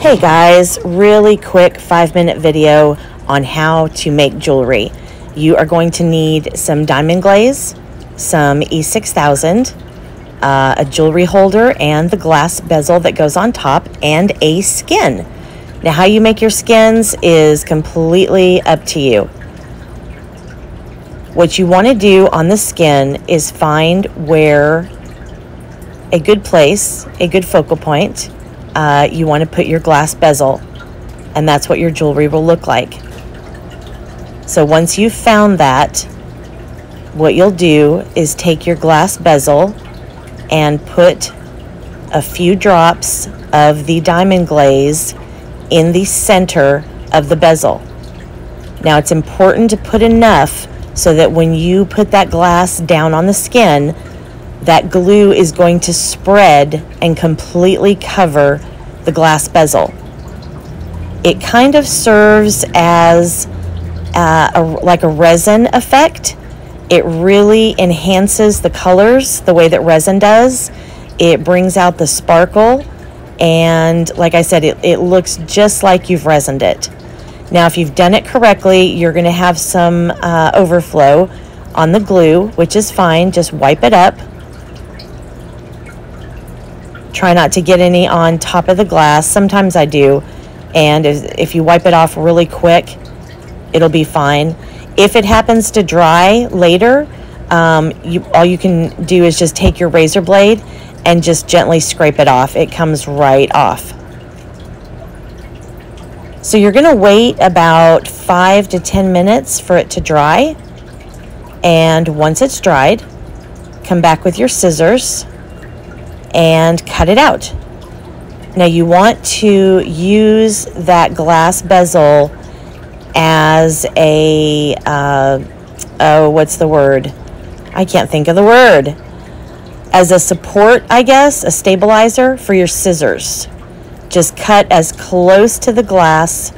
Hey guys, really quick five minute video on how to make jewelry. You are going to need some diamond glaze, some E6000, uh, a jewelry holder and the glass bezel that goes on top, and a skin. Now, how you make your skins is completely up to you. What you want to do on the skin is find where a good place, a good focal point, uh, you want to put your glass bezel, and that's what your jewelry will look like. So once you've found that, what you'll do is take your glass bezel and put a few drops of the diamond glaze in the center of the bezel. Now it's important to put enough so that when you put that glass down on the skin, that glue is going to spread and completely cover the glass bezel. It kind of serves as uh, a, like a resin effect. It really enhances the colors the way that resin does. It brings out the sparkle and like I said, it, it looks just like you've resined it. Now, if you've done it correctly, you're going to have some uh, overflow on the glue, which is fine. Just wipe it up. Try not to get any on top of the glass. Sometimes I do. And if, you wipe it off really quick, it'll be fine. If it happens to dry later, um, you, all you can do is just take your razor blade and just gently scrape it off. It comes right off. So you're going to wait about five to 10 minutes for it to dry. And once it's dried, come back with your scissors and cut it out. Now you want to use that glass bezel as a, uh, oh, what's the word? I can't think of the word. As a support, I guess, a stabilizer for your scissors. Just cut as close to the glass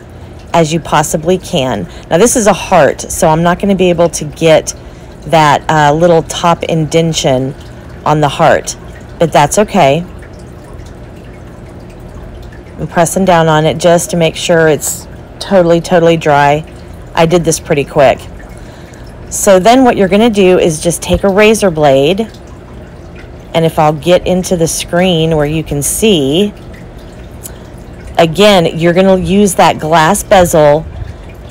as you possibly can. Now this is a heart, so I'm not going to be able to get that uh, little top indention on the heart, but that's okay. I'm pressing down on it just to make sure it's totally, totally dry. I did this pretty quick. So then what you're going to do is just take a razor blade, and if I'll get into the screen where you can see, again, you're going to use that glass bezel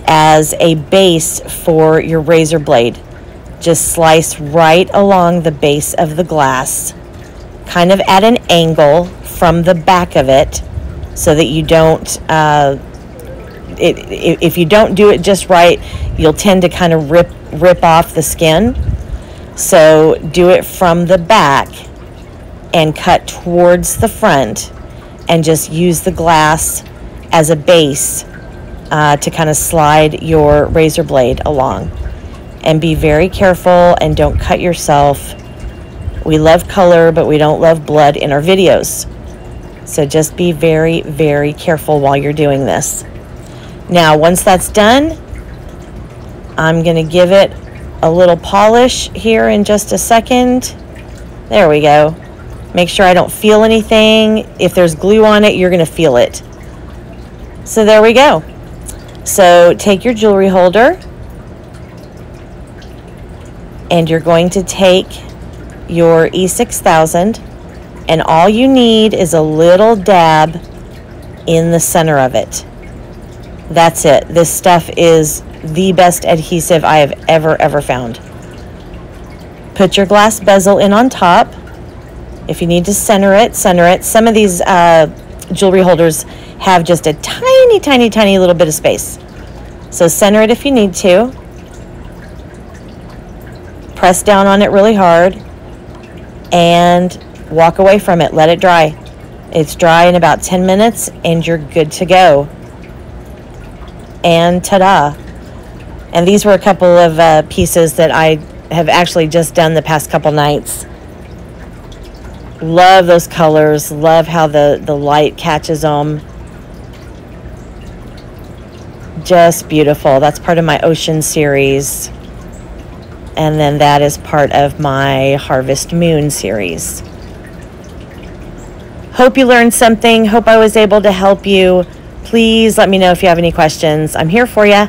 as a base for your razor blade. Just slice right along the base of the glass, kind of at an angle from the back of it so that you don't, uh, it, if you don't do it just right, you'll tend to kind of rip, rip off the skin. So do it from the back and cut towards the front and just use the glass as a base uh, to kind of slide your razor blade along. And be very careful and don't cut yourself. We love color, but we don't love blood in our videos. So just be very, very careful while you're doing this. Now, once that's done, I'm going to give it a little polish here in just a second. There we go. Make sure I don't feel anything. If there's glue on it, you're going to feel it. So there we go. So take your jewelry holder and you're going to take your E6000 and all you need is a little dab in the center of it. That's it. This stuff is the best adhesive I have ever, ever found. Put your glass bezel in on top if you need to center it, center it. Some of these uh, jewelry holders have just a tiny, tiny, tiny little bit of space. So center it if you need to. Press down on it really hard and walk away from it. Let it dry. It's dry in about 10 minutes and you're good to go. And ta-da. And these were a couple of uh, pieces that I have actually just done the past couple nights. Love those colors. Love how the, the light catches them. Just beautiful. That's part of my ocean series. And then that is part of my Harvest Moon series. Hope you learned something. Hope I was able to help you. Please let me know if you have any questions. I'm here for you.